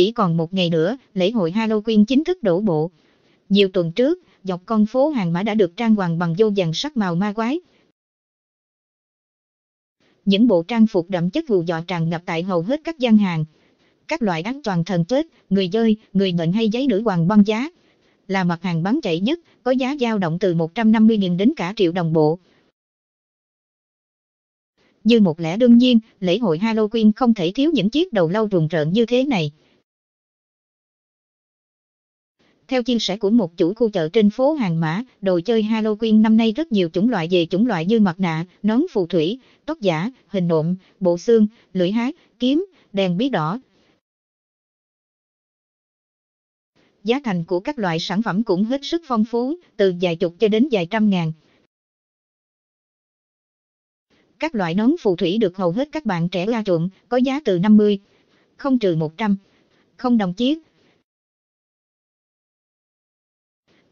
chỉ còn một ngày nữa, lễ hội Halloween chính thức đổ bộ. Nhiều tuần trước, dọc con phố hàng mã đã được trang hoàng bằng vô vàng sắc màu ma quái. Những bộ trang phục đậm chất hù dọa tràn ngập tại hầu hết các gian hàng. Các loại án toàn thần Tết, người chơi, người bệnh hay giấy nữ hoàng băng giá. Là mặt hàng bán chạy nhất, có giá dao động từ 150.000 đến cả triệu đồng bộ. Như một lẽ đương nhiên, lễ hội Halloween không thể thiếu những chiếc đầu lâu rùng rợn như thế này. Theo chia sẻ của một chủ khu chợ trên phố Hàng Mã, đồ chơi Halloween năm nay rất nhiều chủng loại về chủng loại như mặt nạ, nón phù thủy, tóc giả, hình nộm, bộ xương, lưỡi hái, kiếm, đèn bí đỏ. Giá thành của các loại sản phẩm cũng hết sức phong phú, từ vài chục cho đến vài trăm ngàn. Các loại nón phù thủy được hầu hết các bạn trẻ la chuộng, có giá từ 50, không trừ 100, không đồng chiếc.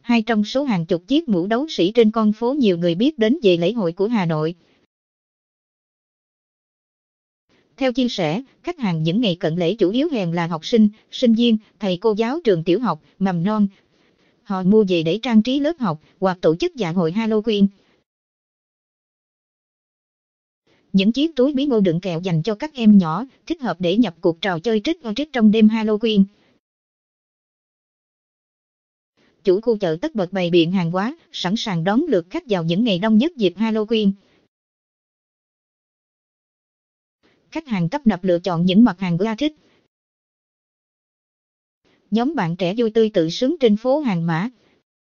Hai trong số hàng chục chiếc mũ đấu sĩ trên con phố nhiều người biết đến về lễ hội của Hà Nội. Theo chia sẻ, khách hàng những ngày cận lễ chủ yếu hèn là học sinh, sinh viên, thầy cô giáo trường tiểu học, mầm non. Họ mua về để trang trí lớp học hoặc tổ chức dạ hội Halloween. Những chiếc túi bí ngô đựng kẹo dành cho các em nhỏ, thích hợp để nhập cuộc trò chơi trích o trích trong đêm Halloween. Chủ khu chợ tất bật bày biện hàng hóa, sẵn sàng đón lượt khách vào những ngày đông nhất dịp Halloween. Khách hàng tấp nập lựa chọn những mặt hàng ưa thích. Nhóm bạn trẻ vui tươi tự sướng trên phố hàng mã,